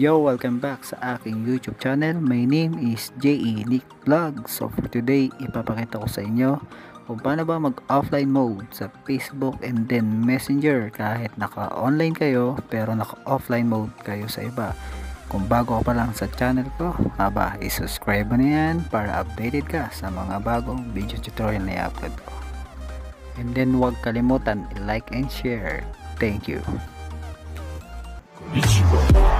Yo, welcome back sa aking YouTube channel. My name is J.E. Nick Vlog. So for today, ipapakita ko sa inyo kung paano ba mag-offline mode sa Facebook and then Messenger kahit naka-online kayo pero naka-offline mode kayo sa iba. Kung bago ka pa lang sa channel ko, aba, isubscribe mo na yan para updated ka sa mga bagong video tutorial na i-upload ko. And then huwag kalimutan i-like and share. Thank you. Ichigo.